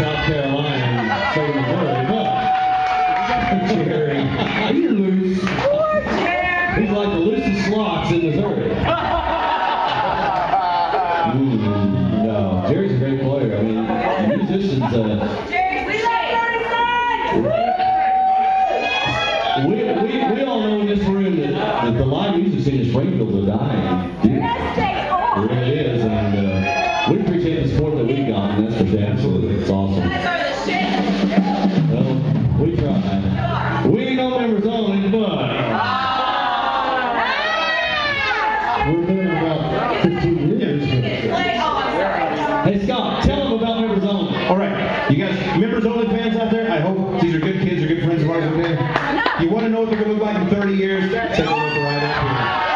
South Carolina and Southern Missouri. But Jerry, you're loose. He's like the loosest slots in Missouri. Mm, no, Jerry's a great player. I mean, musicians. Uh, we, we, we all know in this room that, that the live music scene in Springfield is dying. able to look right up here.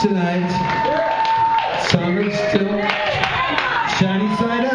tonight. Summer's still shiny side